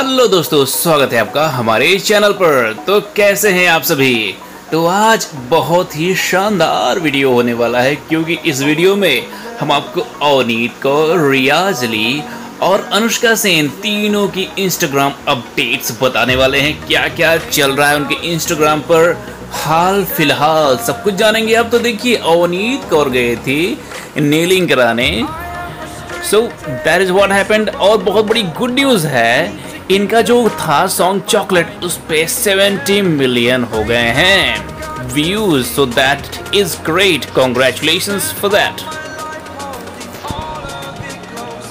Hello दोस्तों, स्वागत है आपका हमारे चैनल पर। तो कैसे हैं आप सभी? तो आज बहुत ही शानदार वीडियो होने वाला है, क्योंकि इस वीडियो में हम आपको अवनीत कौर, रियाज अली और अनुष्का सेन तीनों की इंस्टाग्राम अपडेट्स बताने वाले हैं। क्या क्या चल रहा है उनके इंस्टाग्राम पर? हाल फ़िलहाल सब कुछ जानेंगे आप। तो देखिए, अवनीत कौर गए थे नेलिंग कराने so that is what happened और बहुत बड़ी गुड न्यूज़ है इनका जो था सॉन्ग चॉकलेट उस पे 70 मिलियन हो गए हैं। Views so that is great congratulation for that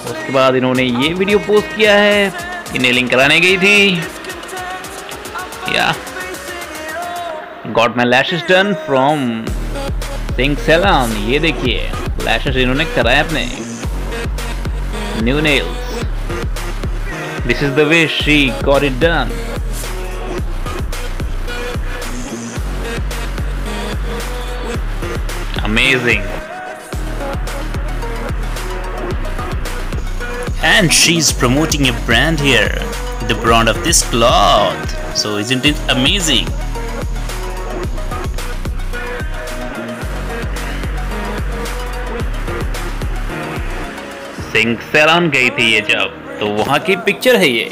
उसके बाद इन्होंने ये वीडियो पोस्ट किया है। इन्हें लिंक कराने गई थी। या got my lashes done from Singh salon ये देखिए लैशेस इन्होंने कराए अपने। New nails. This is the way she got it done. Amazing. And she's promoting a brand here, the brand of this cloth. So isn't it amazing? Singh salon गई थी ये जब तो वहाँ की पिक्चर है ये।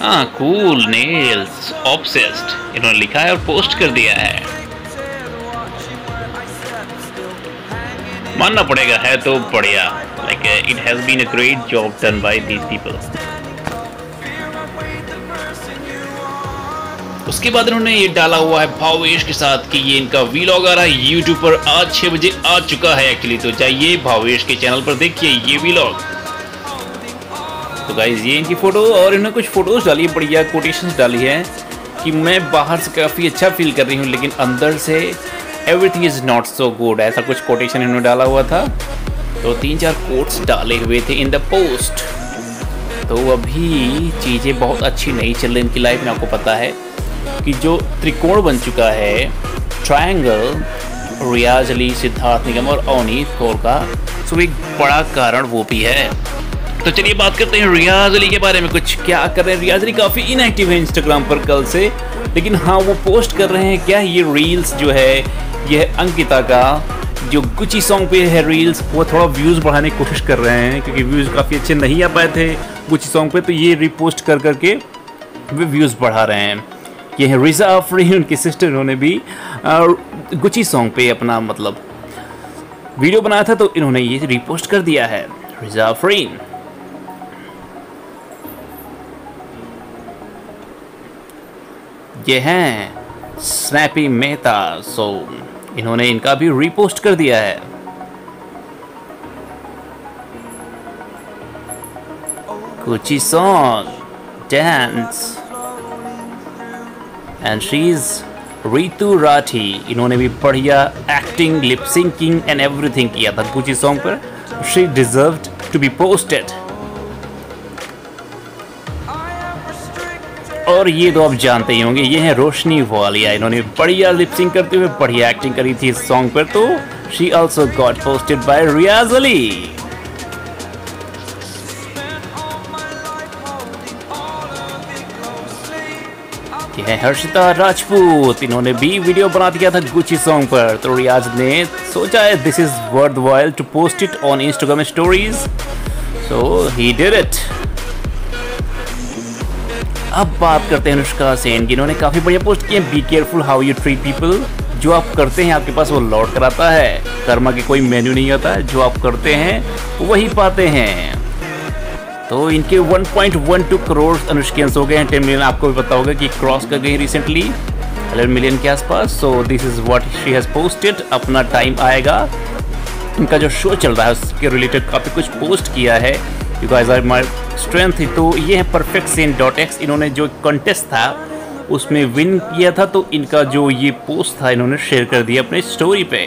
हाँ कूल नेल्स ऑब्सेस्ड इन्होंने लिखा है और पोस्ट कर दिया है। मानना पड़ेगा है तो बढ़िया। Like it has been a great job done by these people उसके बाद इन्होंने ये डाला हुआ है भावेश के साथ कि ये इनका वीलॉग आ रहा है यूट्यूब पर आज छह बजे आ चुका है एक्चुअली तो जाइए भावेश के चैनल पर देखिए ये वीलॉग तो गाइज़ ये इनकी फ़ोटो और इन्होंने कुछ फ़ोटोज़ डाली है, बढ़िया कोटेशन डाली है कि मैं बाहर से काफ़ी अच्छा फील कर रही हूँ, लेकिन अंदर से everything is not so good ऐसा कुछ कोटेशन इन्होंने डाला हुआ था। तो तीन चार कोट्स डाले हुए थे इन द पोस्ट तो अभी चीज़ें बहुत अच्छी नहीं चल रही, इनकी लाइफ में आपको पता है। कि जो त्रिकोण बन चुका है ट्रायंगल रियाज अली, सिद्धार्थ निगम और अवनीत कौर का, सो एक बड़ा कारण वो भी है। तो चलिए बात करते हैं रियाज अली के बारे में कुछ। क्या कर रहे हैं? रियाज अली काफ़ी इनएक्टिव है इंस्टाग्राम पर कल से, लेकिन हाँ वो पोस्ट कर रहे हैं, क्या ये रील्स जो है ये अंकिता का जो गुची सॉन्ग पे है रील्स वो थोड़ा व्यूज़ बढ़ाने की कोशिश कर रहे हैं, क्योंकि व्यूज़ काफ़ी अच्छे नहीं आ पाए थे गुची सॉन्ग पे तो ये रिपोस्ट कर करके वे व्यूज़ बढ़ा रहे हैं। ये है। रिजा अफरीन उनकी सिस्टर उन्होंने भी गुची सॉन्ग पे अपना मतलब वीडियो बनाया था तो इन्होंने ये रिपोस्ट कर दिया है। रिजा अफरीन ये हैं स्नैपी मेहता सो इन्होंने इनका भी रिपोस्ट कर दिया है। Gucci song dance and she is Ritu Rathee इन्होंने भी बढ़िया acting lip syncing and everything किया था गुची सॉन्ग पर। She deserve to be posted और ये तो आप जानते ही होंगे, ये है रोशनी वालिया। इन्होंने बढ़िया लिपसिंग करते हुए बढ़िया एक्टिंग करी थी इस सॉन्ग पर। तो she also got posted by Riyaz Ali ये है हर्षिता राजपूत। इन्होंने भी वीडियो बना दिया था गुची सॉन्ग पर। तो रियाज ने सोचा है this is worthwhile to post it on Instagram stories so he did it अब बात करते हैं अनुष्का सेन की। इन्होंने काफ़ी बढ़िया पोस्ट किए be careful how you treat people जो आप करते हैं, आपके पास वो लौट कर आता है। कर्मा के कोई मेन्यू नहीं आता है। जो आप करते हैं, वही पाते हैं। तो इनके 1.12 करोड़ अनुष्कियंस हो गए हैं। टेन मिलियन आपको भी पता होगा कि क्रॉस कर गए रिसेंटली हंड्रेड मिलियन के आसपास। So this is what she has posted अपना टाइम आएगा। इनका जो शो चल रहा है, उसके रिलेटेड काफ़ी कुछ पोस्ट किया है। You guys are my strength तो ये है परफेक्ट सेन डॉट एक्स इन्होंने जो कंटेस्ट था, उसमें विन किया था। तो इनका जो ये पोस्ट था, इन्होंने शेयर कर दिया अपने स्टोरी पे।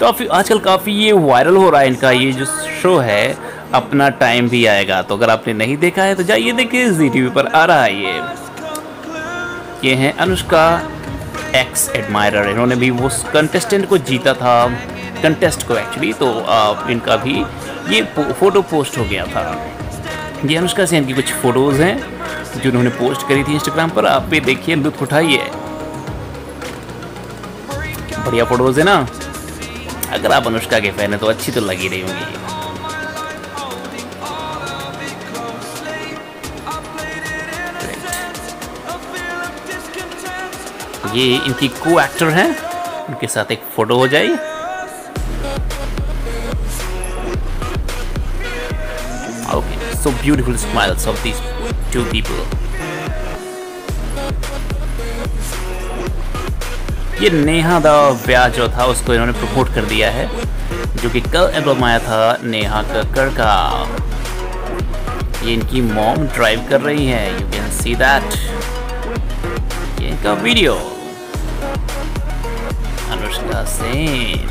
तो आजकल काफ़ी ये वायरल हो रहा है इनका। ये जो शो है अपना टाइम भी आएगा। तो अगर आपने नहीं देखा है तो जाइए देखिए जी टी पर आ रहा है ये। ये हैं अनुष्का एक्स एडमायरर इन्होंने भी वो कंटेस्टेंट को जीता था। कंटेस्ट को एक्चुअली तो आ, इनका भी ये फ़ोटो पोस्ट हो गया था। ये अनुष्का सेन की कुछ फ़ोटोज़ हैं जो उन्होंने पोस्ट करी थी इंस्टाग्राम पर। आप भी देखिए लुत्फ उठाइए। बढ़िया फ़ोटोज़ है ना। अगर आप अनुष्का के फ़ैन हैं तो अच्छी तो लगी रही होंगी। ये इनकी को एक्टर हैं। उनके साथ एक फ़ोटो हो जाए okay so beautiful smiles of these two people ये नेहा द ब्याह जो था, उसको इन्होंने प्रमोट कर दिया है, जो कि कल एल्बम आया था, नेहा कक्कर का। ये इनकी मॉम ड्राइव कर रही है यू कैन सी दैट ये इनका वीडियो अनुष्का सेन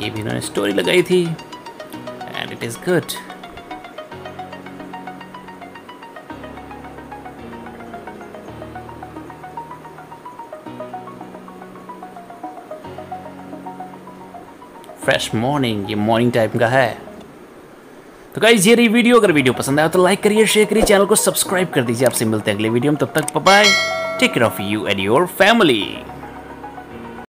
ये भी इन्होंने स्टोरी लगाई थी and it is good fresh morning ये मॉर्निंग टाइप का है। तो गाइज़ ये रही वीडियो अगर वीडियो पसंद आया तो लाइक करिए शेयर करिए चैनल को सब्सक्राइब कर दीजिए। आपसे मिलते हैं अगले वीडियो में। तब तक bye take care of you and your family